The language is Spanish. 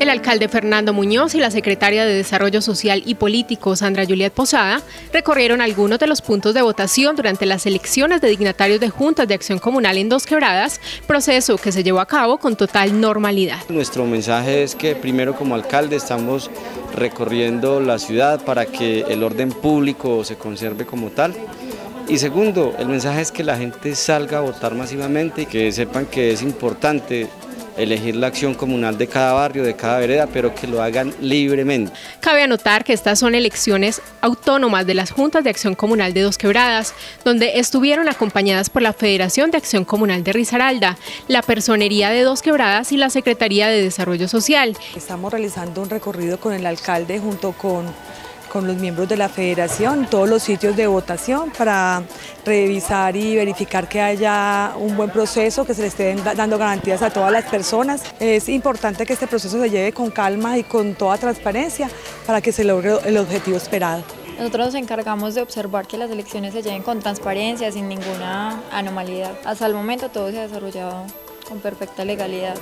El alcalde Fernando Muñoz y la secretaria de Desarrollo Social y Político, Sandra Juliet Posada, recorrieron algunos de los puntos de votación durante las elecciones de dignatarios de juntas de acción comunal en Dos Quebradas, proceso que se llevó a cabo con total normalidad. Nuestro mensaje es que primero como alcalde estamos recorriendo la ciudad para que el orden público se conserve como tal. Y segundo, el mensaje es que la gente salga a votar masivamente y que sepan que es importante elegir la acción comunal de cada barrio, de cada vereda, pero que lo hagan libremente. Cabe anotar que estas son elecciones autónomas de las Juntas de Acción Comunal de Dos Quebradas, donde estuvieron acompañadas por la Federación de Acción Comunal de Risaralda, la Personería de Dos Quebradas y la Secretaría de Desarrollo Social. Estamos realizando un recorrido con el alcalde junto con con los miembros de la federación, todos los sitios de votación para revisar y verificar que haya un buen proceso, que se le estén dando garantías a todas las personas. Es importante que este proceso se lleve con calma y con toda transparencia para que se logre el objetivo esperado. Nosotros nos encargamos de observar que las elecciones se lleven con transparencia, sin ninguna anomalía. Hasta el momento todo se ha desarrollado con perfecta legalidad.